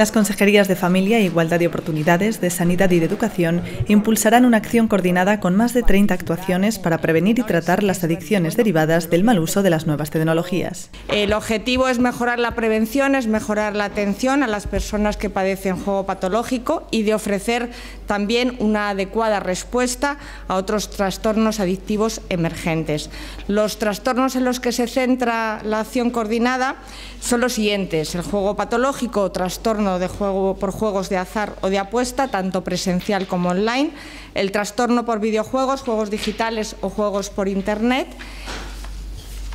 Las consejerías de Familia e Igualdad de Oportunidades, de Sanidad y de Educación impulsarán una acción coordinada con más de 30 actuaciones para prevenir y tratar las adicciones derivadas del mal uso de las nuevas tecnologías. El objetivo es mejorar la prevención, es mejorar la atención a las personas que padecen juego patológico y de ofrecer también una adecuada respuesta a otros trastornos adictivos emergentes. Los trastornos en los que se centra la acción coordinada son los siguientes: el juego patológico, trastorno de juego por juegos de azar o de apuesta, tanto presencial como online, el trastorno por videojuegos, juegos digitales o juegos por Internet.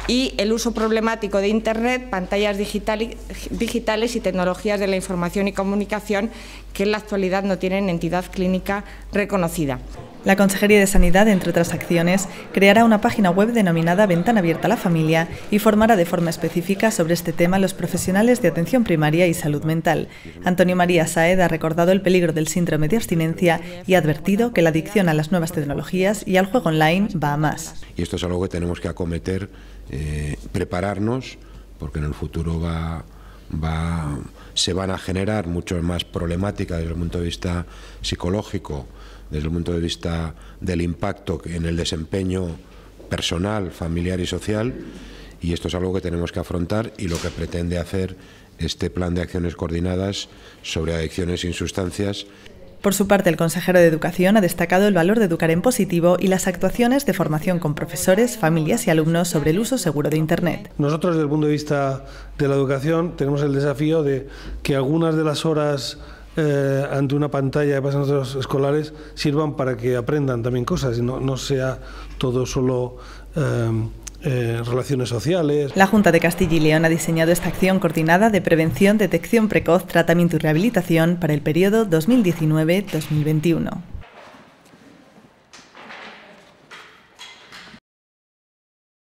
Y el uso problemático de Internet, pantallas digitales y tecnologías de la información y comunicación que en la actualidad no tienen entidad clínica reconocida. La Consejería de Sanidad, entre otras acciones, creará una página web denominada Ventana Abierta a la Familia y formará de forma específica sobre este tema los profesionales de atención primaria y salud mental. Antonio María Saed ha recordado el peligro del síndrome de abstinencia y ha advertido que la adicción a las nuevas tecnologías y al juego online va a más. Y esto es algo que tenemos que acometer, eh, prepararnos, porque en el futuro va, va, se van a generar mucho más problemáticas desde el punto de vista psicológico desde el punto de vista del impacto en el desempeño personal, familiar y social, y esto es algo que tenemos que afrontar y lo que pretende hacer este plan de acciones coordinadas sobre adicciones sin sustancias. Por su parte, el consejero de Educación ha destacado el valor de educar en positivo y las actuaciones de formación con profesores, familias y alumnos sobre el uso seguro de Internet. Nosotros, desde el punto de vista de la educación, tenemos el desafío de que algunas de las horas eh, ante una pantalla de pasados escolares sirvan para que aprendan también cosas y no, no sea todo solo eh, eh, relaciones sociales. La Junta de Castilla y León ha diseñado esta acción coordinada de prevención, detección precoz, tratamiento y rehabilitación para el periodo 2019-2021.